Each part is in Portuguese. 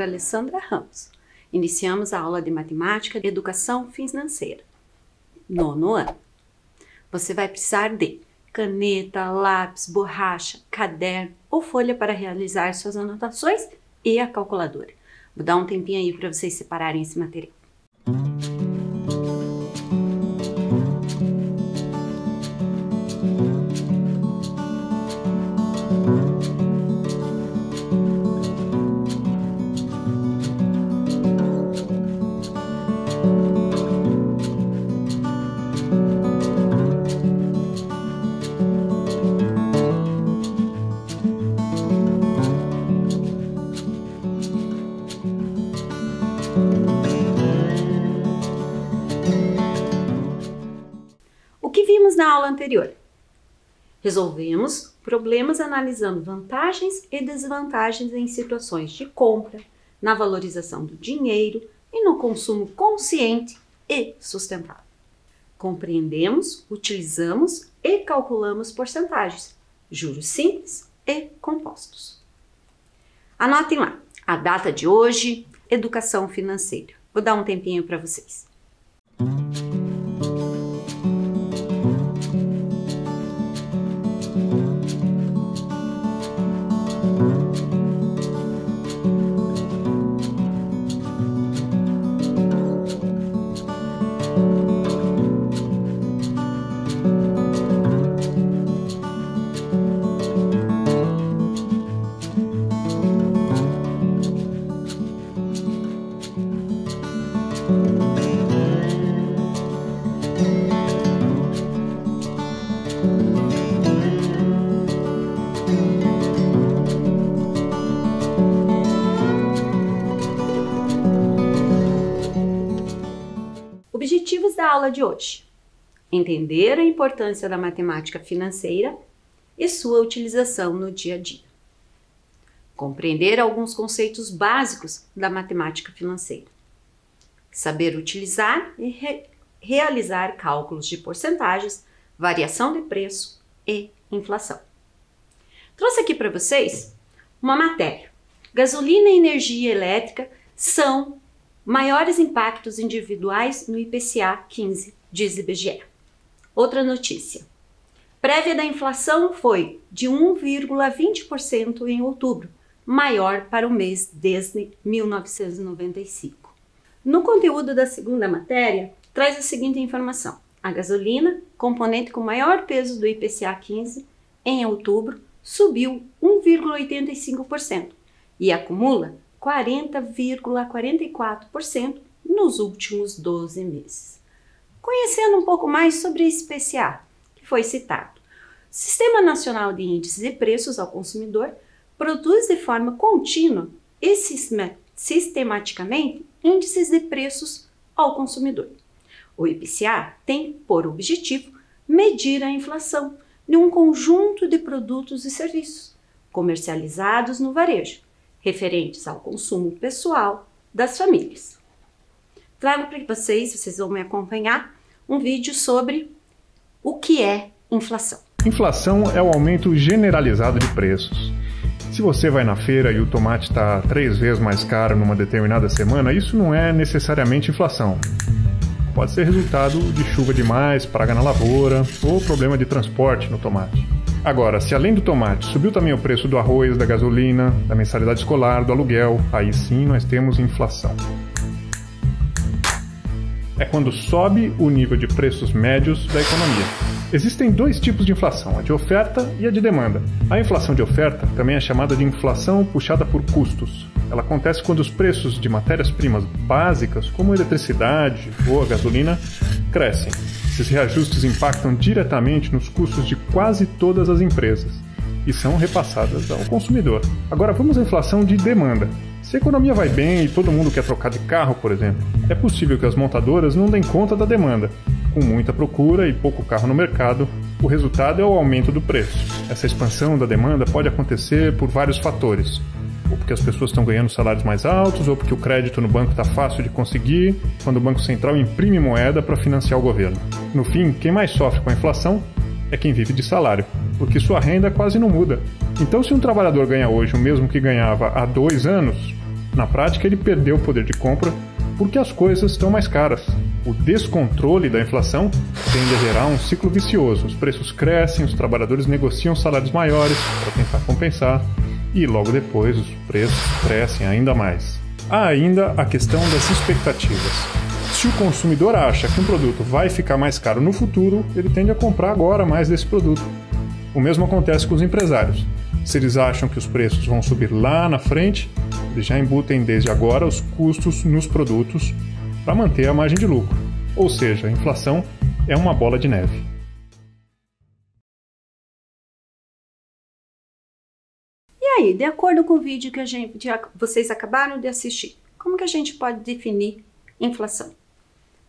Professora Alessandra Ramos. Iniciamos a aula de Matemática e Educação Financeira. Nono ano. Você vai precisar de caneta, lápis, borracha, caderno ou folha para realizar suas anotações e a calculadora. Vou dar um tempinho aí para vocês separarem esse material. Na aula anterior? Resolvemos problemas analisando vantagens e desvantagens em situações de compra, na valorização do dinheiro e no consumo consciente e sustentável. Compreendemos, utilizamos e calculamos porcentagens, juros simples e compostos. Anotem lá a data de hoje, educação financeira. Vou dar um tempinho para vocês. Aula de hoje: entender a importância da matemática financeira e sua utilização no dia a dia. Compreender alguns conceitos básicos da matemática financeira. Saber utilizar e re realizar cálculos de porcentagens, variação de preço e inflação. Trouxe aqui para vocês uma matéria. Gasolina e energia elétrica são maiores impactos individuais no IPCA 15, diz IBGE. Outra notícia. Prévia da inflação foi de 1,20% em outubro, maior para o mês desde 1995. No conteúdo da segunda matéria, traz a seguinte informação: a gasolina, componente com maior peso do IPCA 15, em outubro subiu 1,85% e acumula 40,44% nos últimos 12 meses. Conhecendo um pouco mais sobre esse IPCA, que foi citado, o Sistema Nacional de Índices e Preços ao Consumidor produz de forma contínua e sistematicamente índices de preços ao consumidor. O IPCA tem por objetivo medir a inflação de um conjunto de produtos e serviços comercializados no varejo, referentes ao consumo pessoal das famílias. Trago para vocês, vocês vão me acompanhar, um vídeo sobre o que é inflação. Inflação é o aumento generalizado de preços. Se você vai na feira e o tomate está três vezes mais caro numa determinada semana, isso não é necessariamente inflação. Pode ser resultado de chuva demais, praga na lavoura ou problema de transporte no tomate. Agora, se além do tomate subiu também o preço do arroz, da gasolina, da mensalidade escolar, do aluguel, aí sim nós temos inflação. É quando sobe o nível de preços médios da economia. Existem dois tipos de inflação, a de oferta e a de demanda. A inflação de oferta também é chamada de inflação puxada por custos. Ela acontece quando os preços de matérias-primas básicas, como eletricidade ou a gasolina, crescem. Esses reajustes impactam diretamente nos custos de quase todas as empresas e são repassadas ao consumidor. Agora vamos à inflação de demanda. Se a economia vai bem e todo mundo quer trocar de carro, por exemplo, é possível que as montadoras não deem conta da demanda. Com muita procura e pouco carro no mercado, o resultado é o aumento do preço. Essa expansão da demanda pode acontecer por vários fatores, ou porque as pessoas estão ganhando salários mais altos, ou porque o crédito no banco está fácil de conseguir, quando o Banco Central imprime moeda para financiar o governo. No fim, quem mais sofre com a inflação é quem vive de salário. porque sua renda quase não muda. Então, se um trabalhador ganha hoje o mesmo que ganhava há dois anos, na prática ele perdeu o poder de compra porque as coisas estão mais caras. O descontrole da inflação tende a gerar um ciclo vicioso. Os preços crescem, os trabalhadores negociam salários maiores para tentar compensar e logo depois os preços crescem ainda mais. Há ainda a questão das expectativas. Se o consumidor acha que um produto vai ficar mais caro no futuro, ele tende a comprar agora mais desse produto. O mesmo acontece com os empresários. Se eles acham que os preços vão subir lá na frente, eles já embutem desde agora os custos nos produtos para manter a margem de lucro. Ou seja, a inflação é uma bola de neve. Aí, de acordo com o vídeo que a gente, vocês acabaram de assistir, como que a gente pode definir inflação?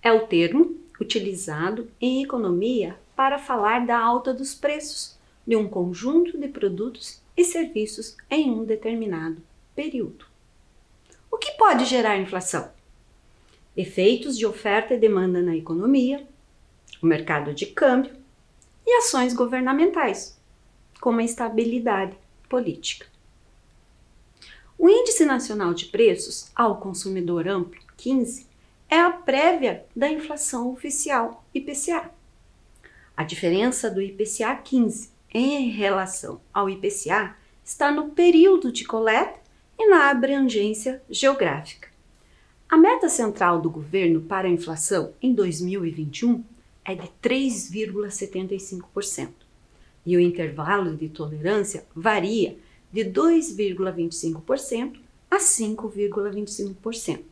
É o termo utilizado em economia para falar da alta dos preços de um conjunto de produtos e serviços em um determinado período. O que pode gerar inflação? Efeitos de oferta e demanda na economia, o mercado de câmbio e ações governamentais, como a instabilidade política. O Índice Nacional de Preços ao Consumidor Amplo, 15, é a prévia da inflação oficial IPCA. A diferença do IPCA 15 em relação ao IPCA está no período de coleta e na abrangência geográfica. A meta central do governo para a inflação em 2021 é de 3,75% e o intervalo de tolerância varia de 2,25% a 5,25%.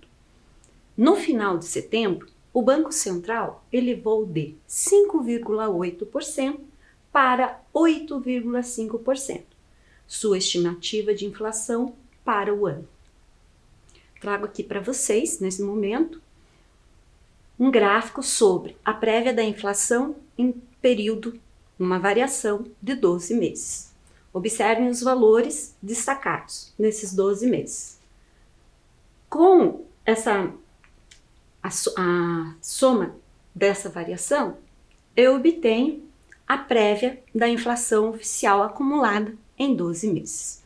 No final de setembro, o Banco Central elevou de 5,8% para 8,5%, sua estimativa de inflação para o ano. Trago aqui para vocês, nesse momento, um gráfico sobre a prévia da inflação em período, uma variação de 12 meses. Observem os valores destacados nesses 12 meses. Com essa a, a soma dessa variação, eu obtenho a prévia da inflação oficial acumulada em 12 meses.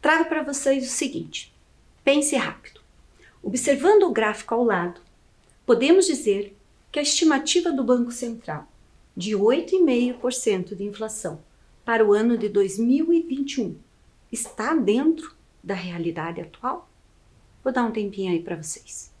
Trago para vocês o seguinte: pense rápido. Observando o gráfico ao lado, podemos dizer que a estimativa do Banco Central de 8,5% de inflação para o ano de 2021 está dentro da realidade atual? Vou dar um tempinho aí para vocês.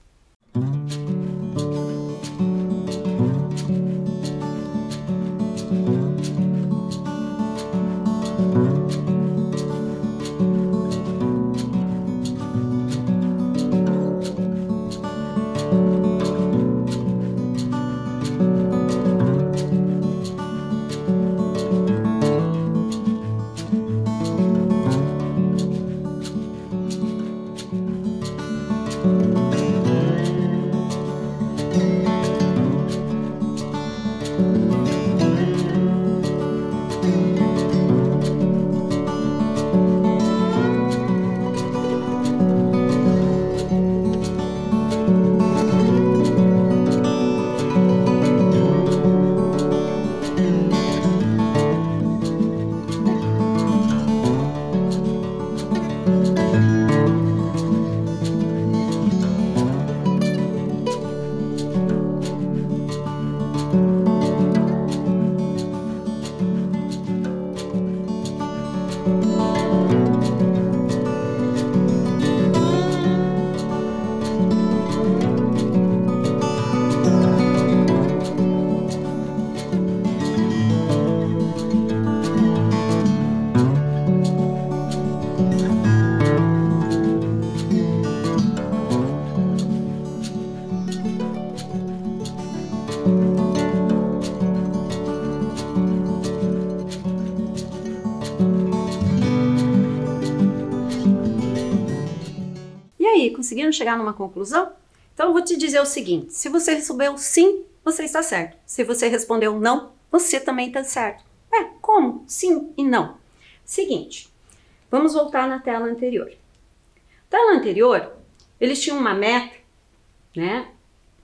Conseguiram chegar numa conclusão? Então eu vou te dizer o seguinte: se você respondeu sim, você está certo. Se você respondeu não, você também está certo. É, como? Sim e não. Seguinte, vamos voltar na tela anterior. Tela anterior, eles tinham uma meta, né,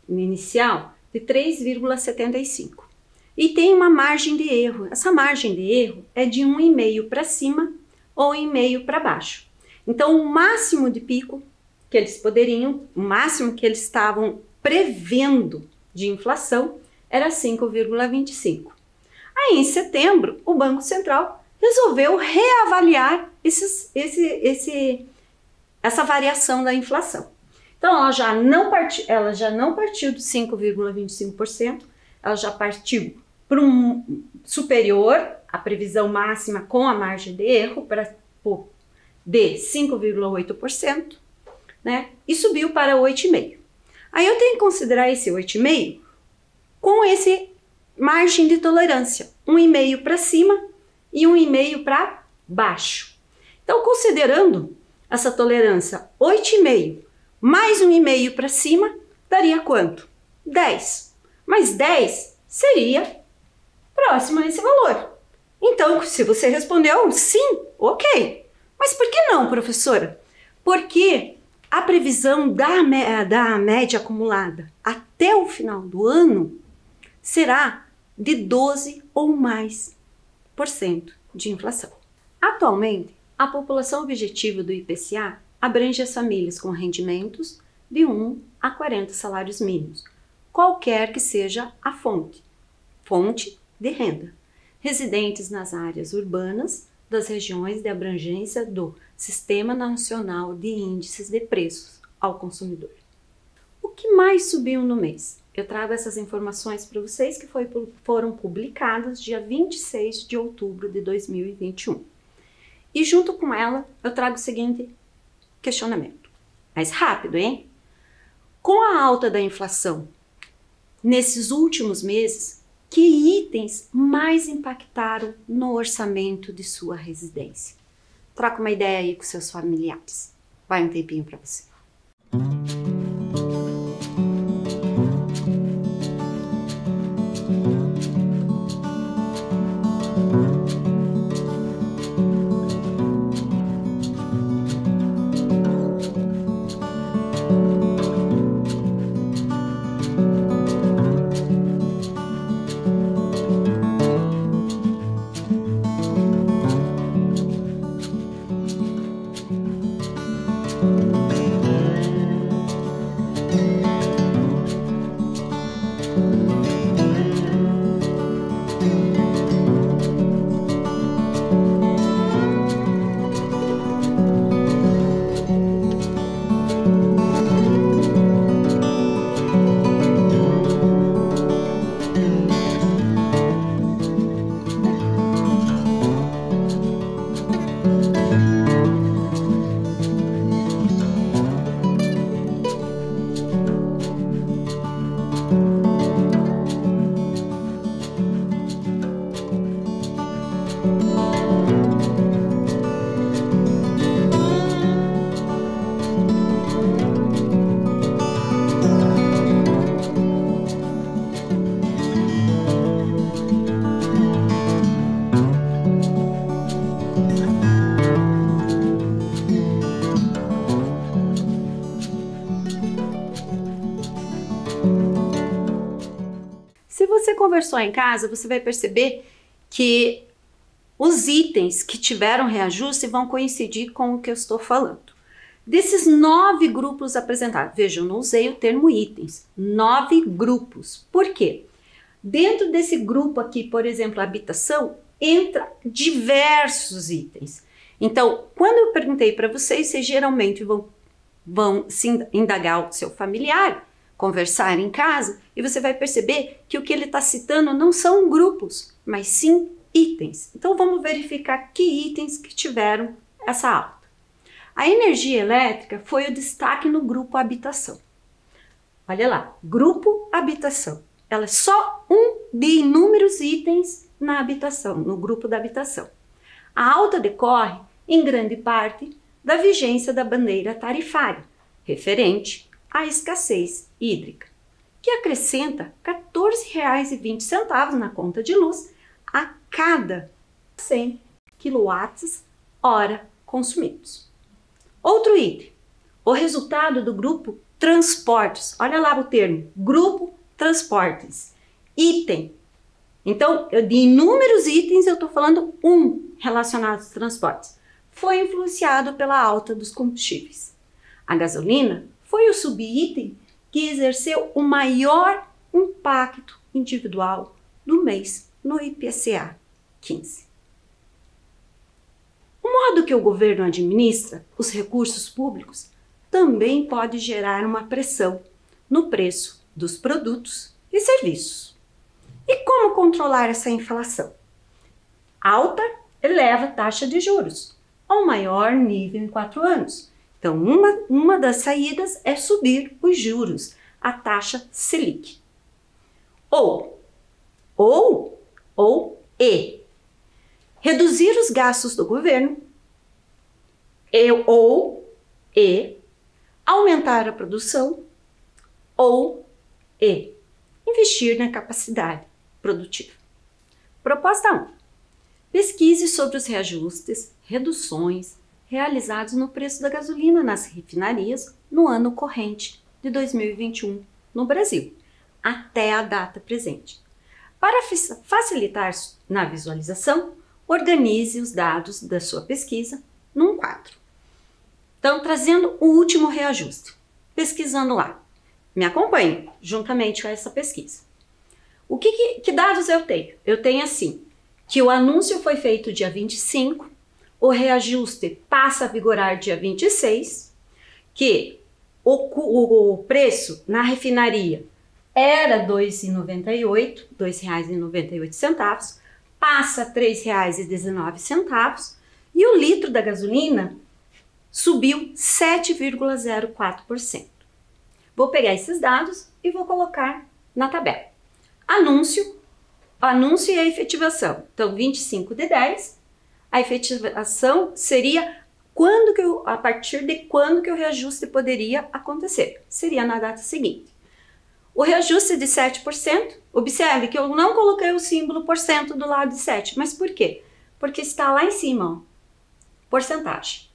inicial de 3,75. e tem uma margem de erro. Essa margem de erro é de 1,5 para cima ou 1,5 para baixo. Então, o máximo de pico que eles poderiam, o máximo que eles estavam prevendo de inflação era 5,25. Aí, em setembro, o Banco Central resolveu reavaliar esses, esse, esse, essa variação da inflação. Então, ela já não, partiu, ela já não partiu de 5,25%, ela já partiu para um superior, a previsão máxima com a margem de erro, para de 5,8%, né? E subiu para 8,5%. Aí eu tenho que considerar esse 8,5% com esse margem de tolerância, 1,5 para cima e 1,5 para baixo. Então, considerando essa tolerância 8,5 mais 1,5 para cima, daria quanto? 10. Mas 10 seria próximo a esse valor. Então, se você respondeu sim, ok. Mas por que não, professora? Porque a previsão da, da média acumulada até o final do ano será de 12 ou mais por cento de inflação. Atualmente, a população objetiva do IPCA abrange as famílias com rendimentos de 1 a 40 salários mínimos, qualquer que seja a fonte, fonte de renda, residentes nas áreas urbanas das regiões de abrangência do Sistema Nacional de Índices de Preços ao Consumidor. O que mais subiu no mês? Eu trago essas informações para vocês que foi, foram publicadas dia 26 de outubro de 2021. E junto com ela, eu trago o seguinte questionamento. Mais rápido, hein? Com a alta da inflação nesses últimos meses, que itens mais impactaram no orçamento de sua residência? Troca uma ideia aí com seus familiares. Vai um tempinho para você. Conversou em casa, você vai perceber que os itens que tiveram reajuste vão coincidir com o que eu estou falando. Desses nove grupos apresentados, veja, eu não usei o termo itens, nove grupos. Por quê? Dentro desse grupo aqui, por exemplo, habitação, entra diversos itens. Então, quando eu perguntei para vocês, vocês geralmente vão, vão se indagar o seu familiar, conversar em casa e você vai perceber que o que ele está citando não são grupos, mas sim itens. Então vamos verificar que itens que tiveram essa alta. A energia elétrica foi o destaque no grupo habitação. Olha lá, grupo habitação. Ela é só um de inúmeros itens na habitação, no grupo da habitação. A alta decorre, em grande parte, da vigência da bandeira tarifária, referente a escassez hídrica, que acrescenta R$ 14,20 na conta de luz a cada 100 kWh consumidos. Outro item, o resultado do grupo transportes. Olha lá o termo, grupo transportes. Item Então, eu, de inúmeros itens, eu estou falando um relacionado aos transportes. Foi influenciado pela alta dos combustíveis. A gasolina foi o subitem que exerceu o maior impacto individual do mês no IPCA 15. O modo que o governo administra os recursos públicos também pode gerar uma pressão no preço dos produtos e serviços. E como controlar essa inflação? Alta eleva taxa de juros ao maior nível em quatro anos. Então, uma, uma das saídas é subir os juros, a taxa Selic. Ou, ou, ou, e reduzir os gastos do governo, e, ou, e aumentar a produção, ou, e investir na capacidade produtiva. Proposta 1. Pesquise sobre os reajustes, reduções realizados no preço da gasolina nas refinarias no ano corrente de 2021 no Brasil, até a data presente. Para facilitar na visualização, organize os dados da sua pesquisa num quadro. Então, trazendo o último reajuste, pesquisando lá. Me acompanhe juntamente com essa pesquisa. O que, que, que dados eu tenho? Eu tenho assim, que o anúncio foi feito dia 25, o reajuste passa a vigorar dia 26, que o, o, o preço na refinaria era R$ 2,98, R$ 2,98, passa R$ 3,19 e o litro da gasolina subiu 7,04%. Vou pegar esses dados e vou colocar na tabela. Anúncio, anúncio e a efetivação. Então, 25 de 10, a efetivação seria quando que eu, a partir de quando que o reajuste poderia acontecer? Seria na data seguinte. O reajuste de 7%, observe que eu não coloquei o símbolo por cento do lado de 7, mas por quê? Porque está lá em cima, ó, porcentagem.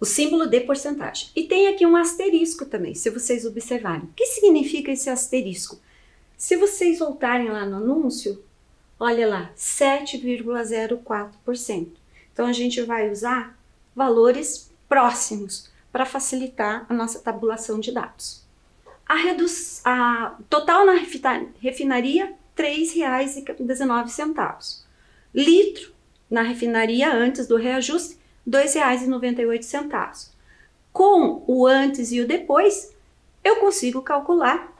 O símbolo de porcentagem. E tem aqui um asterisco também, se vocês observarem. O que significa esse asterisco? Se vocês voltarem lá no anúncio, olha lá, 7,04%. Então a gente vai usar valores próximos para facilitar a nossa tabulação de dados. A, a total na refinaria, R$ 3,19. Litro na refinaria antes do reajuste, R$ 2,98. Com o antes e o depois, eu consigo calcular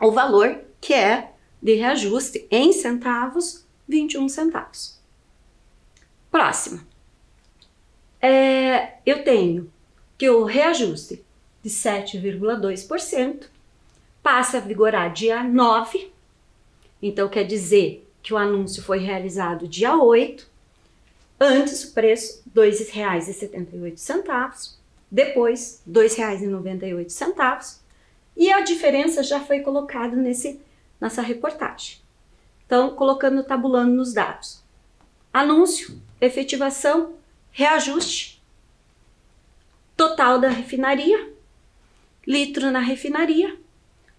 o valor que é de reajuste em centavos, 21 centavos. Próxima é, eu tenho que o reajuste de 7,2% passa a vigorar dia 9, então quer dizer que o anúncio foi realizado dia 8, antes o preço R$ 2,78, depois R$ 2,98 e a diferença já foi colocada nesse, nessa reportagem. Então, colocando, tabulando nos dados. Anúncio, efetivação reajuste total da refinaria, litro na refinaria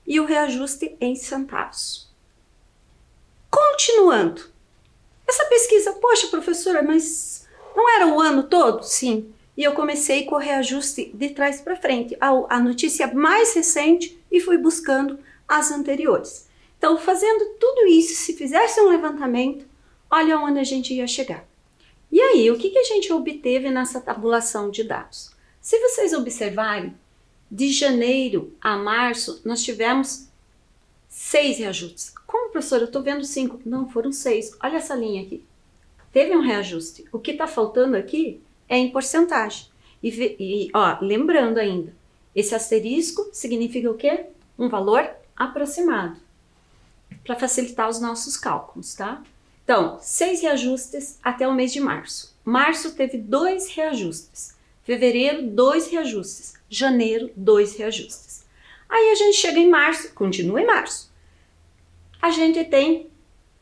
e o reajuste em centavos. Continuando, essa pesquisa, poxa, professora, mas não era o ano todo? Sim. E eu comecei com o reajuste de trás para frente, a, a notícia mais recente e fui buscando as anteriores. Então, fazendo tudo isso, se fizesse um levantamento, olha onde a gente ia chegar. E aí, o que, que a gente obteve nessa tabulação de dados? Se vocês observarem, de janeiro a março, nós tivemos seis reajustes. Como, professor, eu estou vendo cinco. Não, foram seis. Olha essa linha aqui. Teve um reajuste. O que está faltando aqui é em porcentagem. E, e, ó, lembrando ainda, esse asterisco significa o quê? Um valor aproximado. Para facilitar os nossos cálculos, tá? Então, seis reajustes até o mês de março. Março teve dois reajustes. Fevereiro, dois reajustes. Janeiro, dois reajustes. Aí a gente chega em março, continua em março. A gente tem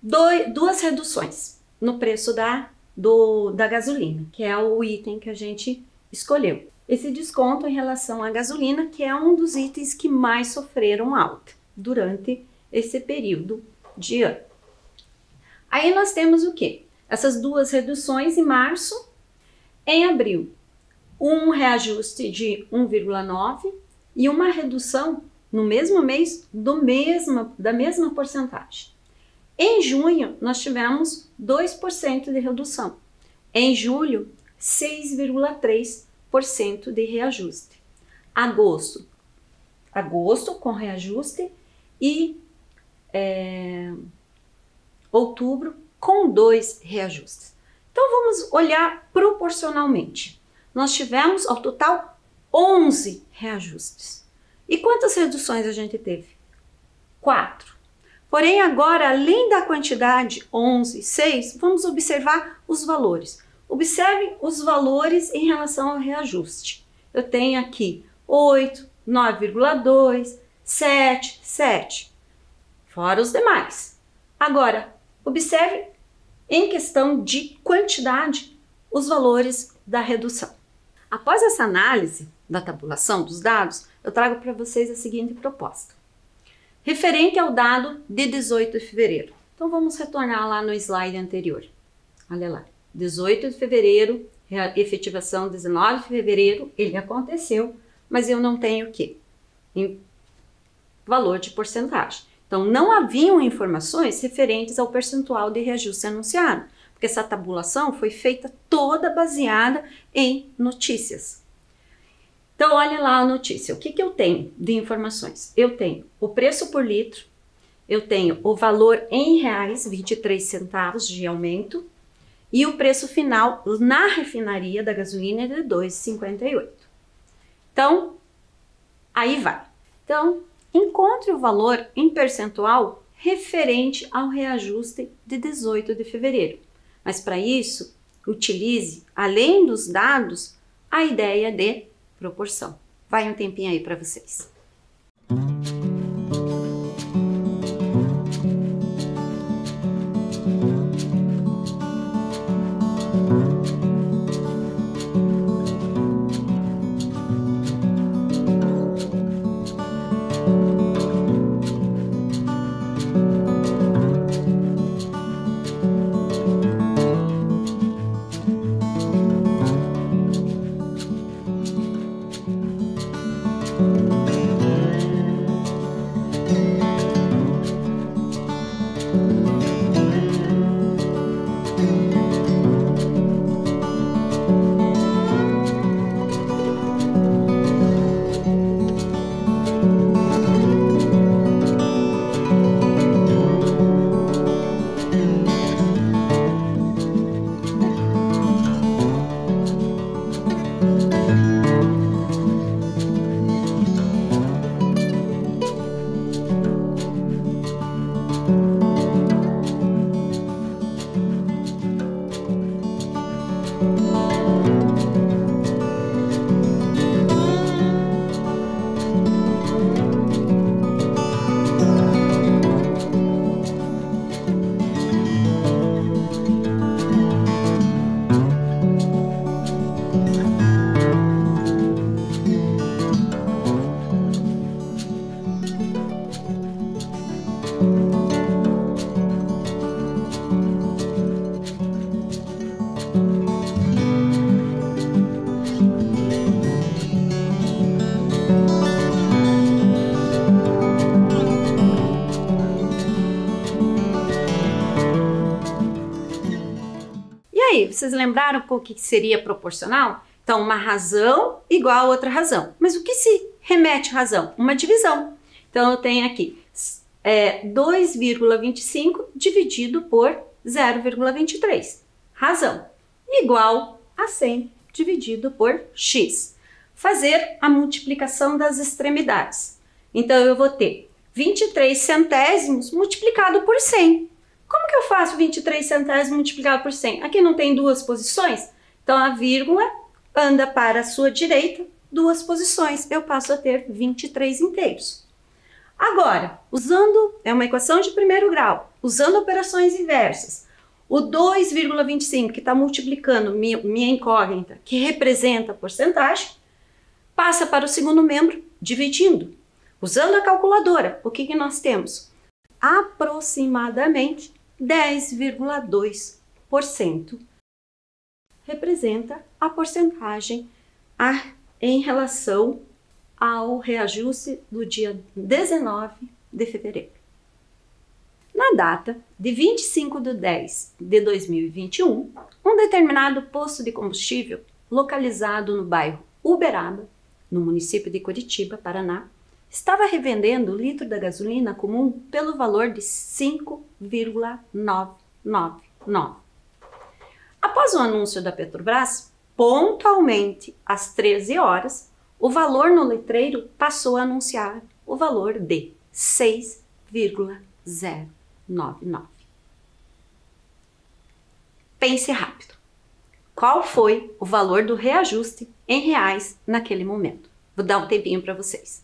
dois, duas reduções no preço da, do, da gasolina, que é o item que a gente escolheu. Esse desconto em relação à gasolina, que é um dos itens que mais sofreram alta durante esse período de ano. Aí nós temos o quê? Essas duas reduções em março, em abril, um reajuste de 1,9 e uma redução no mesmo mês do mesmo, da mesma porcentagem. Em junho, nós tivemos 2% de redução. Em julho, 6,3% de reajuste. Agosto, agosto com reajuste e é, outubro com dois reajustes. Então vamos olhar proporcionalmente. Nós tivemos ao total 11 reajustes. E quantas reduções a gente teve? Quatro. Porém, agora, além da quantidade 11, 6, vamos observar os valores. Observe os valores em relação ao reajuste. Eu tenho aqui 8, 9,2, 7, 7, fora os demais. Agora, observe em questão de quantidade os valores da redução. Após essa análise da tabulação dos dados, eu trago para vocês a seguinte proposta. Referente ao dado de 18 de fevereiro. Então vamos retornar lá no slide anterior. Olha lá. 18 de fevereiro, efetivação 19 de fevereiro, ele aconteceu, mas eu não tenho o quê? Em valor de porcentagem. Então, não haviam informações referentes ao percentual de reajuste anunciado, porque essa tabulação foi feita toda baseada em notícias. Então, olha lá a notícia. O que, que eu tenho de informações? Eu tenho o preço por litro, eu tenho o valor em reais, 23 centavos de aumento, e o preço final na refinaria da gasolina é de 2,58. Então, aí vai. Então, encontre o valor em percentual referente ao reajuste de 18 de fevereiro. Mas para isso, utilize, além dos dados, a ideia de proporção. Vai um tempinho aí para vocês. Vocês lembraram o que seria proporcional? Então, uma razão igual a outra razão. Mas o que se remete à razão? Uma divisão. Então, eu tenho aqui é, 2,25 dividido por 0,23. Razão. Igual a 100 dividido por x. Fazer a multiplicação das extremidades. Então, eu vou ter 23 centésimos multiplicado por 100. Como que eu faço 23 centésimos multiplicado por 100? Aqui não tem duas posições? Então, a vírgula anda para a sua direita duas posições. Eu passo a ter 23 inteiros. Agora, usando, é uma equação de primeiro grau, usando operações inversas, o 2,25 que está multiplicando minha, minha incógnita, que representa a porcentagem, passa para o segundo membro, dividindo. Usando a calculadora, o que, que nós temos? Aproximadamente 10,2% representa a porcentagem a, em relação ao reajuste do dia 19 de fevereiro. Na data de 25 de 10 de 2021, um determinado posto de combustível localizado no bairro Uberaba, no município de Curitiba, Paraná, estava revendendo o litro da gasolina comum pelo valor de 5,999. Após o anúncio da Petrobras, pontualmente às 13 horas, o valor no letreiro passou a anunciar o valor de 6,099. Pense rápido. Qual foi o valor do reajuste em reais naquele momento? Vou dar um tempinho para vocês.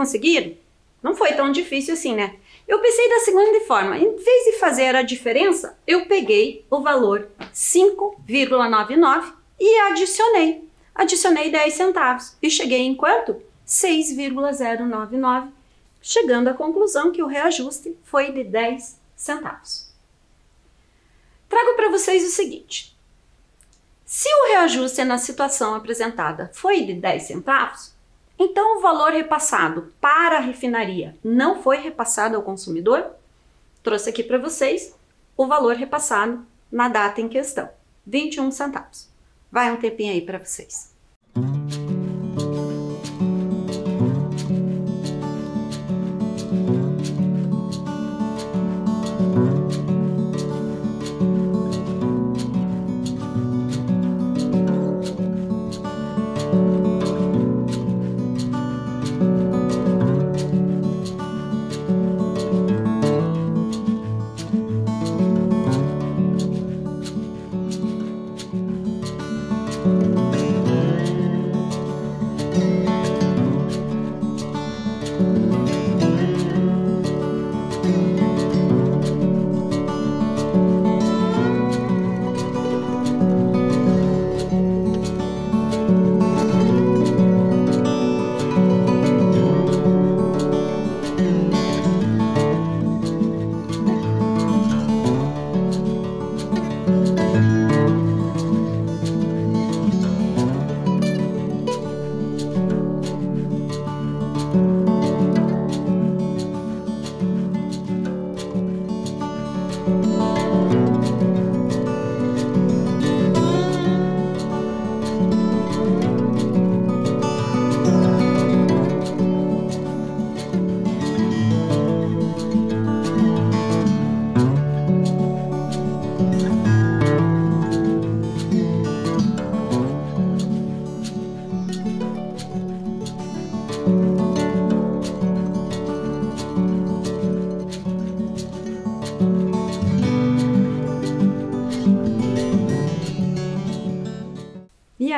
Conseguiram? Não foi tão difícil assim, né? Eu pensei da seguinte forma: em vez de fazer a diferença, eu peguei o valor 5,99 e adicionei. Adicionei 10 centavos e cheguei em quanto? 6,099, chegando à conclusão que o reajuste foi de 10 centavos. Trago para vocês o seguinte: se o reajuste na situação apresentada foi de 10 centavos, então, o valor repassado para a refinaria não foi repassado ao consumidor? Trouxe aqui para vocês o valor repassado na data em questão, 21 centavos. Vai um tempinho aí para vocês.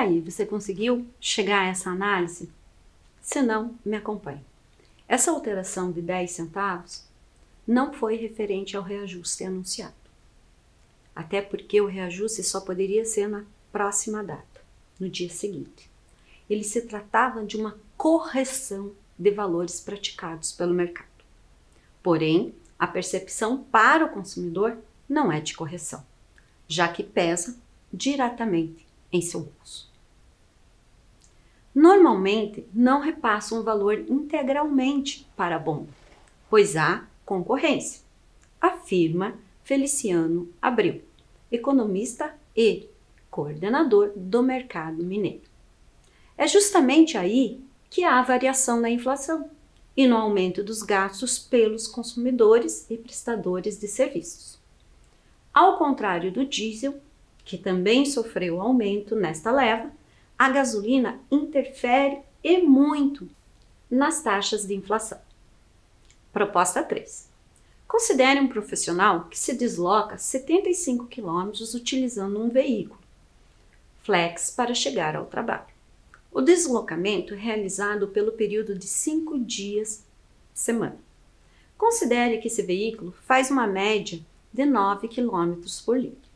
Aí, você conseguiu chegar a essa análise? Se não, me acompanhe. Essa alteração de 10 centavos não foi referente ao reajuste anunciado. Até porque o reajuste só poderia ser na próxima data, no dia seguinte. Ele se tratava de uma correção de valores praticados pelo mercado. Porém, a percepção para o consumidor não é de correção, já que pesa diretamente em seu bolso. Normalmente não repassam o valor integralmente para a bomba, pois há concorrência, afirma Feliciano Abreu, economista e coordenador do mercado mineiro. É justamente aí que há variação na inflação e no aumento dos gastos pelos consumidores e prestadores de serviços. Ao contrário do diesel, que também sofreu aumento nesta leva, a gasolina interfere e muito nas taxas de inflação. Proposta 3. Considere um profissional que se desloca 75 km utilizando um veículo flex para chegar ao trabalho. O deslocamento é realizado pelo período de 5 dias semana. Considere que esse veículo faz uma média de 9 km por litro.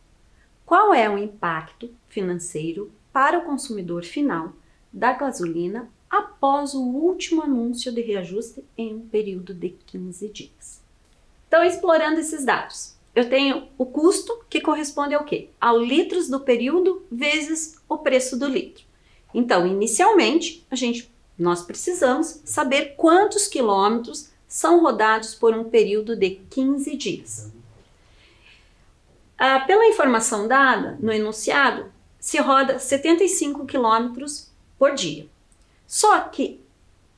Qual é o impacto financeiro para o consumidor final da gasolina após o último anúncio de reajuste em um período de 15 dias? Então, explorando esses dados, eu tenho o custo que corresponde ao quê? Ao litros do período vezes o preço do litro. Então, inicialmente, a gente nós precisamos saber quantos quilômetros são rodados por um período de 15 dias. Ah, pela informação dada no enunciado, se roda 75 quilômetros por dia. Só que,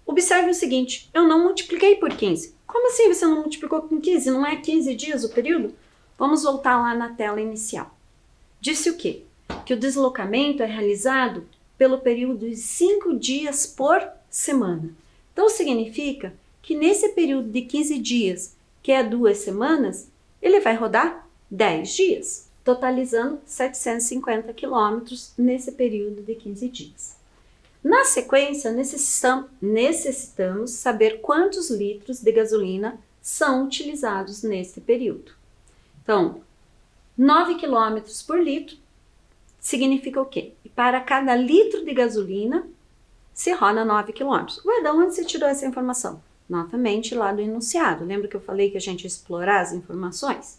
observe o seguinte, eu não multipliquei por 15. Como assim você não multiplicou por 15? Não é 15 dias o período? Vamos voltar lá na tela inicial. Disse o quê? Que o deslocamento é realizado pelo período de 5 dias por semana. Então significa que nesse período de 15 dias, que é duas semanas, ele vai rodar 10 dias, totalizando 750 quilômetros nesse período de 15 dias. Na sequência, necessitamos, saber quantos litros de gasolina são utilizados nesse período. Então, 9 km por litro significa o quê? Para cada litro de gasolina se roda 9 km. Ué, de onde você tirou essa informação? Novamente lá do enunciado. Lembra que eu falei que a gente ia explorar as informações?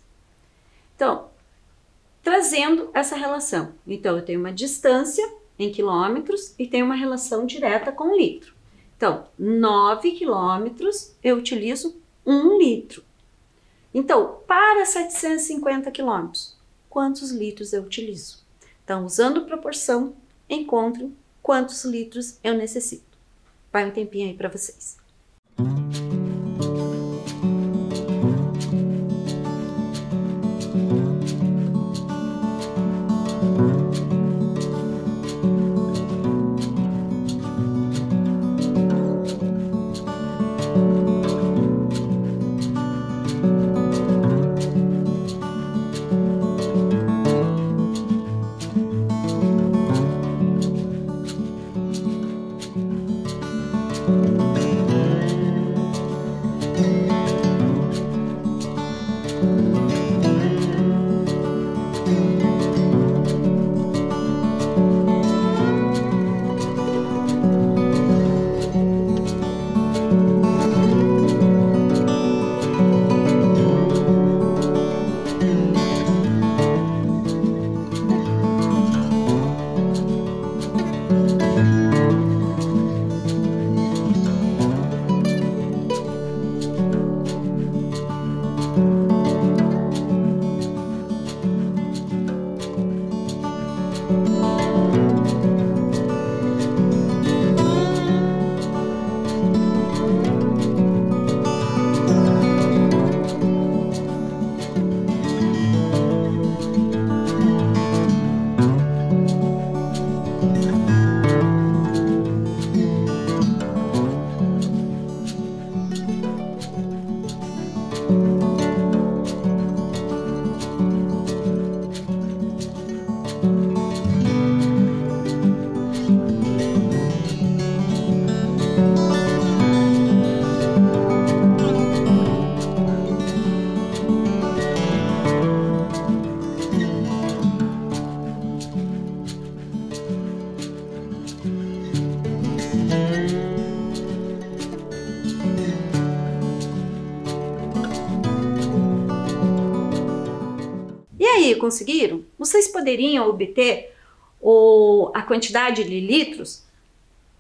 Então, trazendo essa relação. Então, eu tenho uma distância em quilômetros e tenho uma relação direta com o litro. Então, 9 quilômetros eu utilizo 1 litro. Então, para 750 quilômetros, quantos litros eu utilizo? Então, usando proporção, encontro quantos litros eu necessito. Vai um tempinho aí para vocês. Conseguiram? Vocês poderiam obter o, a quantidade de litros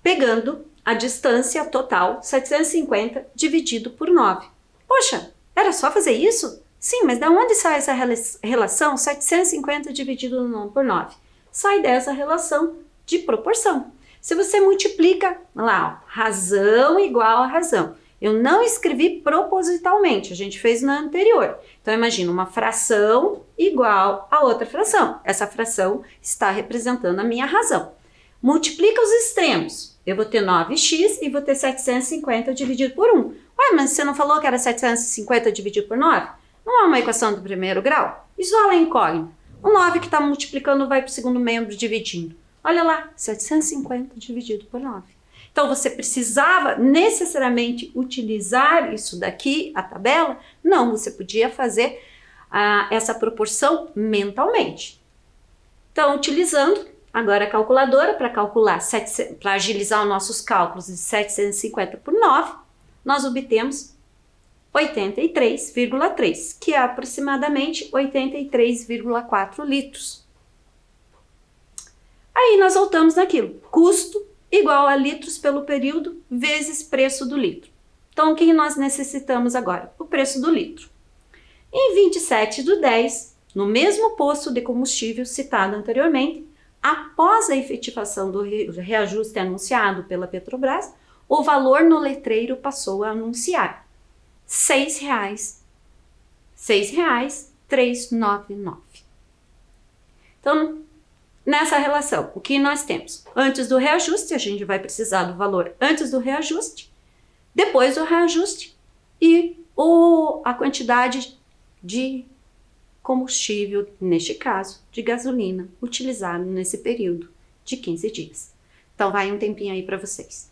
pegando a distância total 750 dividido por 9. Poxa, era só fazer isso? Sim, mas da onde sai essa relação 750 dividido por 9? sai dessa relação de proporção. Se você multiplica lá, ó, razão igual a razão. Eu não escrevi propositalmente, a gente fez na anterior. Então imagina uma fração igual a outra fração. Essa fração está representando a minha razão. Multiplica os extremos. Eu vou ter 9x e vou ter 750 dividido por 1. Ué, mas você não falou que era 750 dividido por 9? Não é uma equação do primeiro grau? Isola a incógnita. O 9 que está multiplicando vai para o segundo membro dividindo. Olha lá, 750 dividido por 9. Então você precisava necessariamente utilizar isso daqui, a tabela? Não, você podia fazer ah, essa proporção mentalmente. Então, utilizando agora a calculadora para calcular, para agilizar os nossos cálculos de 750 por 9, nós obtemos 83,3, que é aproximadamente 83,4 litros. Aí nós voltamos naquilo, custo igual a litros pelo período vezes preço do litro. Então, o que nós necessitamos agora? O preço do litro. Em 27 do 10, no mesmo posto de combustível citado anteriormente, após a efetivação do reajuste anunciado pela Petrobras, o valor no letreiro passou a anunciar R$ 6,00. R$ 6,399. Então, nessa relação, o que nós temos? Antes do reajuste, a gente vai precisar do valor antes do reajuste, depois do reajuste e o, a quantidade de combustível, neste caso, de gasolina, utilizado nesse período de 15 dias. Então, vai um tempinho aí para vocês.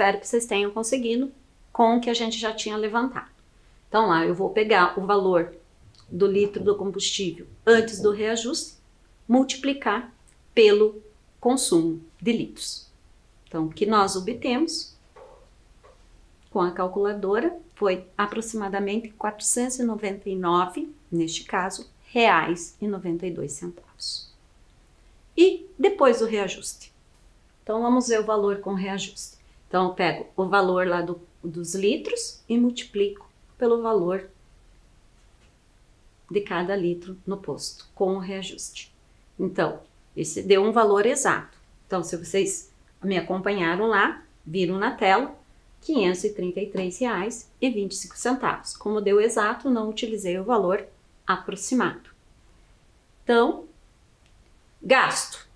Espero que vocês tenham conseguido com o que a gente já tinha levantado. Então lá, eu vou pegar o valor do litro do combustível antes do reajuste, multiplicar pelo consumo de litros. Então, o que nós obtemos com a calculadora foi aproximadamente 499, neste caso, reais e 92 centavos. E depois do reajuste. Então vamos ver o valor com reajuste. Então, eu pego o valor lá do, dos litros e multiplico pelo valor de cada litro no posto, com o reajuste. Então, esse deu um valor exato. Então, se vocês me acompanharam lá, viram na tela, R$ 533,25. Como deu exato, não utilizei o valor aproximado. Então, gasto.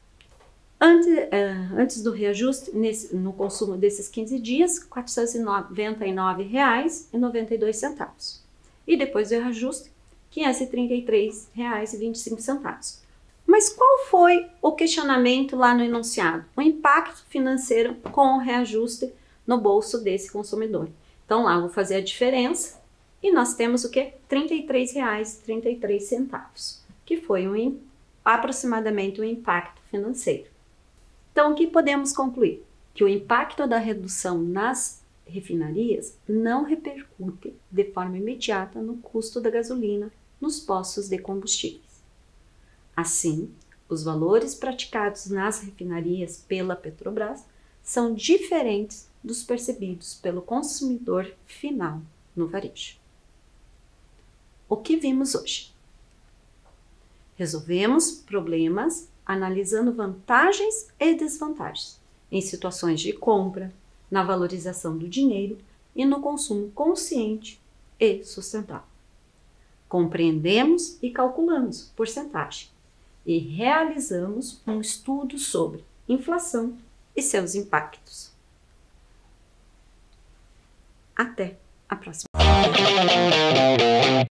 Antes, uh, antes do reajuste, nesse, no consumo desses 15 dias, R$ 499,92. E depois do reajuste, R$ 533,25. Mas qual foi o questionamento lá no enunciado? O impacto financeiro com o reajuste no bolso desse consumidor. Então lá vou fazer a diferença e nós temos o que? R$ 33,33, que foi um, aproximadamente o um impacto financeiro. Então, o que podemos concluir? Que o impacto da redução nas refinarias não repercute de forma imediata no custo da gasolina nos postos de combustíveis. Assim, os valores praticados nas refinarias pela Petrobras são diferentes dos percebidos pelo consumidor final no varejo. O que vimos hoje? Resolvemos problemas analisando vantagens e desvantagens em situações de compra, na valorização do dinheiro e no consumo consciente e sustentável. Compreendemos e calculamos porcentagem e realizamos um estudo sobre inflação e seus impactos. Até a próxima!